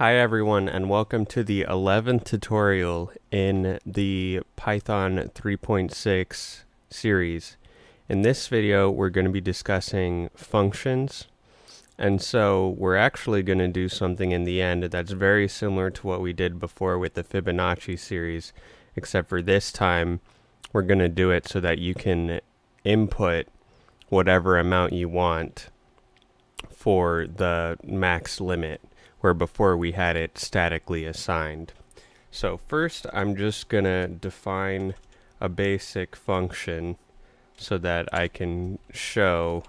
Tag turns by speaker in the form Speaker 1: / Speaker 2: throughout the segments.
Speaker 1: Hi everyone and welcome to the 11th tutorial in the Python 3.6 series. In this video we're going to be discussing functions and so we're actually going to do something in the end that's very similar to what we did before with the Fibonacci series except for this time we're going to do it so that you can input whatever amount you want for the max limit where before we had it statically assigned. So first I'm just going to define a basic function so that I can show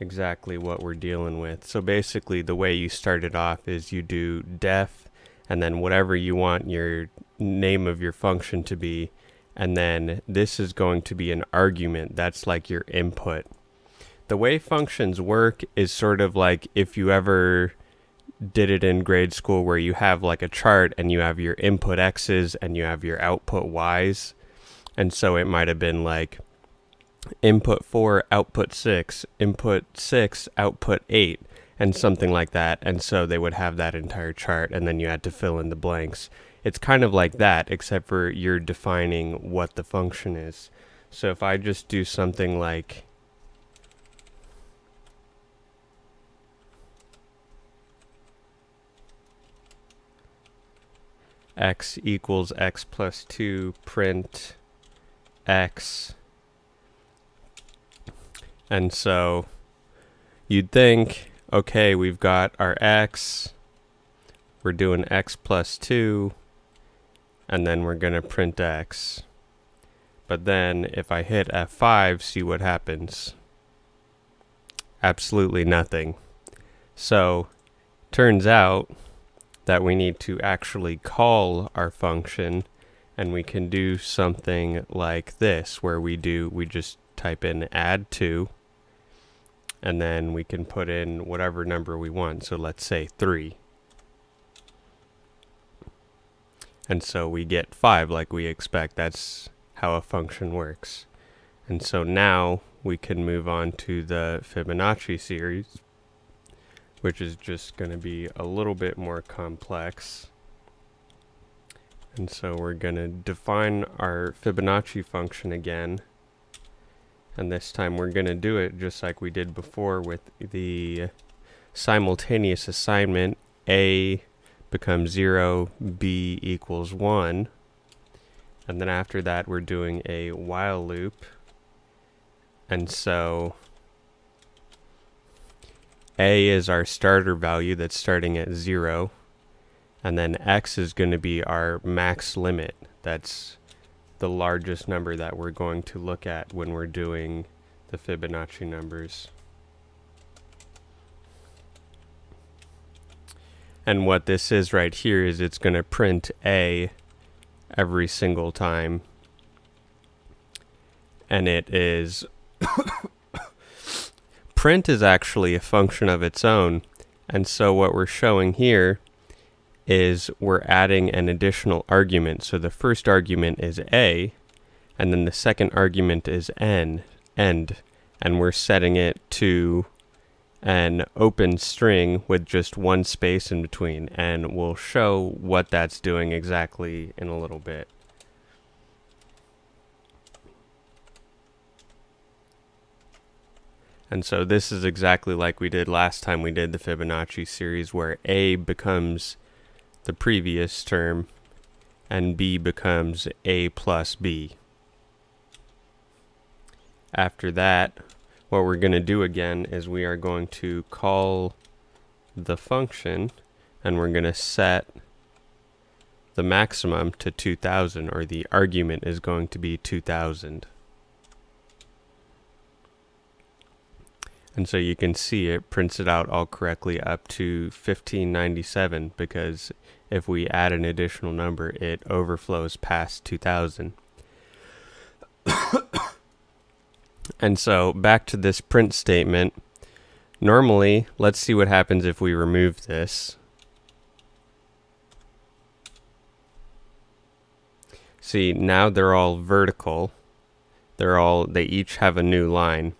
Speaker 1: exactly what we're dealing with. So basically the way you start it off is you do def and then whatever you want your name of your function to be and then this is going to be an argument that's like your input. The way functions work is sort of like if you ever did it in grade school where you have like a chart and you have your input x's and you have your output y's. And so it might have been like input 4, output 6, input 6, output 8, and something like that. And so they would have that entire chart and then you had to fill in the blanks. It's kind of like that, except for you're defining what the function is. So if I just do something like x equals x plus 2 print x. And so you'd think okay we've got our x we're doing x plus 2 and then we're going to print x. But then if I hit F5 see what happens? Absolutely nothing. So turns out that we need to actually call our function and we can do something like this where we do we just type in add to and then we can put in whatever number we want. So let's say 3 and so we get 5 like we expect. That's how a function works. And so now we can move on to the Fibonacci series which is just going to be a little bit more complex. And so we're going to define our Fibonacci function again. And this time we're going to do it just like we did before with the simultaneous assignment. A becomes 0, B equals 1. And then after that we're doing a while loop. And so a is our starter value that's starting at 0. And then x is going to be our max limit. That's the largest number that we're going to look at when we're doing the Fibonacci numbers. And what this is right here is it's going to print A every single time. And it is print is actually a function of its own. And so what we're showing here is we're adding an additional argument. So the first argument is a, and then the second argument is n, end, and we're setting it to an open string with just one space in between, and we'll show what that's doing exactly in a little bit. And so this is exactly like we did last time we did the Fibonacci series where A becomes the previous term and B becomes A plus B. After that, what we're going to do again is we are going to call the function and we're going to set the maximum to 2000 or the argument is going to be 2000. And so you can see it prints it out all correctly up to 1597 because if we add an additional number, it overflows past 2000. and so back to this print statement. Normally, let's see what happens if we remove this. See, now they're all vertical. They're all, they each have a new line.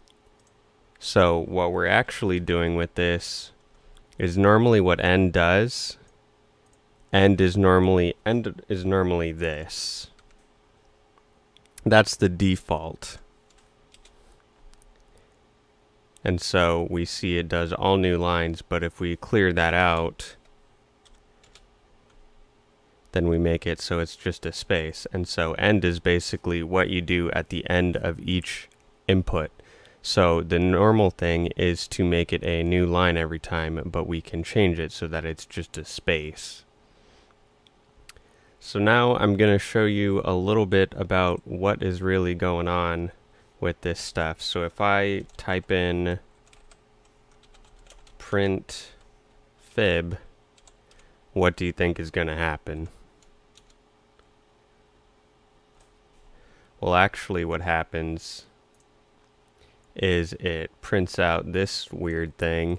Speaker 1: So what we're actually doing with this is normally what end does end is normally end is normally this. That's the default. And so we see it does all new lines, but if we clear that out, then we make it so it's just a space. And so end is basically what you do at the end of each input. So the normal thing is to make it a new line every time, but we can change it so that it's just a space. So now I'm going to show you a little bit about what is really going on with this stuff. So if I type in print fib, what do you think is going to happen? Well, actually what happens is it prints out this weird thing.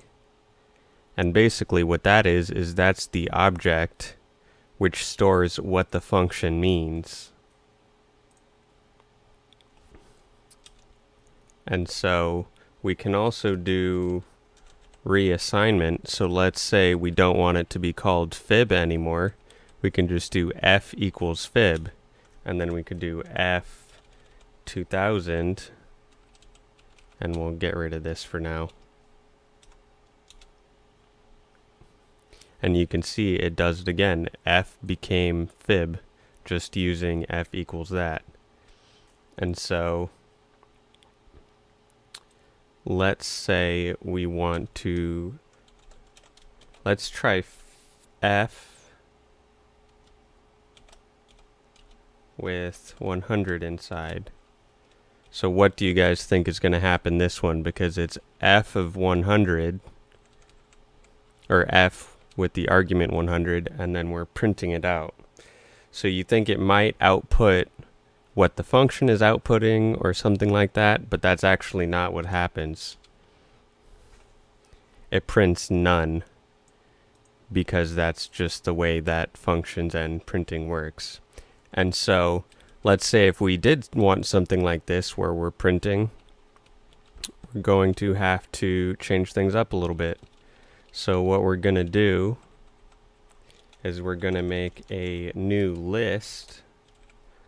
Speaker 1: And basically what that is, is that's the object which stores what the function means. And so we can also do reassignment. So let's say we don't want it to be called fib anymore. We can just do f equals fib. And then we could do f 2000 and we'll get rid of this for now. And you can see it does it again. F became fib just using F equals that. And so let's say we want to, let's try F with 100 inside. So what do you guys think is going to happen this one? Because it's f of 100, or f with the argument 100, and then we're printing it out. So you think it might output what the function is outputting or something like that, but that's actually not what happens. It prints none because that's just the way that functions and printing works. And so let's say if we did want something like this where we're printing, we're going to have to change things up a little bit. So what we're going to do is we're going to make a new list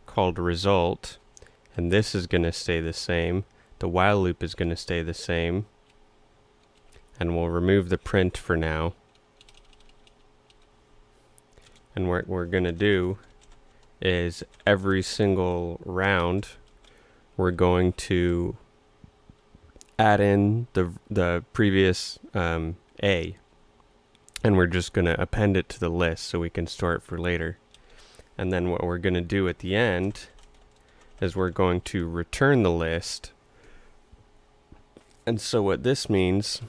Speaker 1: called result and this is going to stay the same. The while loop is going to stay the same and we'll remove the print for now. And what we're going to do is every single round we're going to add in the the previous um, A and we're just going to append it to the list so we can store it for later. And then what we're going to do at the end is we're going to return the list. And so what this means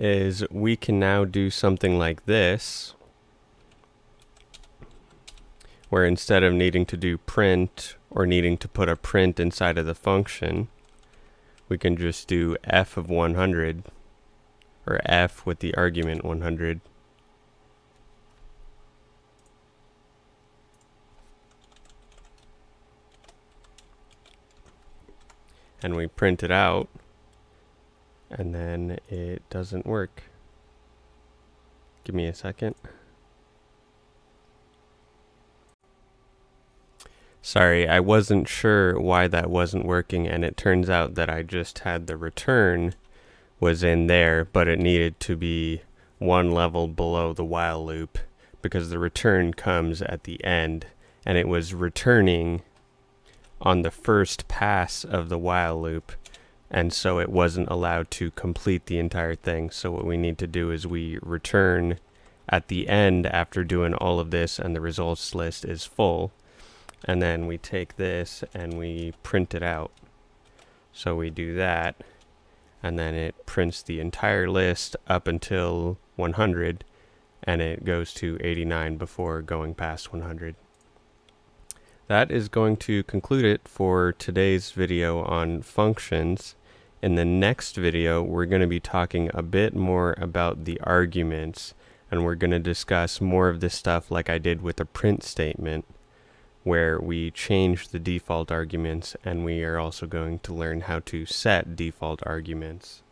Speaker 1: is we can now do something like this where instead of needing to do print or needing to put a print inside of the function we can just do f of 100 or f with the argument 100 and we print it out and then it doesn't work. Give me a second. Sorry, I wasn't sure why that wasn't working and it turns out that I just had the return was in there, but it needed to be one level below the while loop because the return comes at the end and it was returning on the first pass of the while loop and so it wasn't allowed to complete the entire thing. So what we need to do is we return at the end after doing all of this and the results list is full. And then we take this and we print it out. So we do that and then it prints the entire list up until 100 and it goes to 89 before going past 100 that is going to conclude it for today's video on functions. In the next video, we're going to be talking a bit more about the arguments, and we're going to discuss more of this stuff like I did with the print statement, where we change the default arguments, and we are also going to learn how to set default arguments.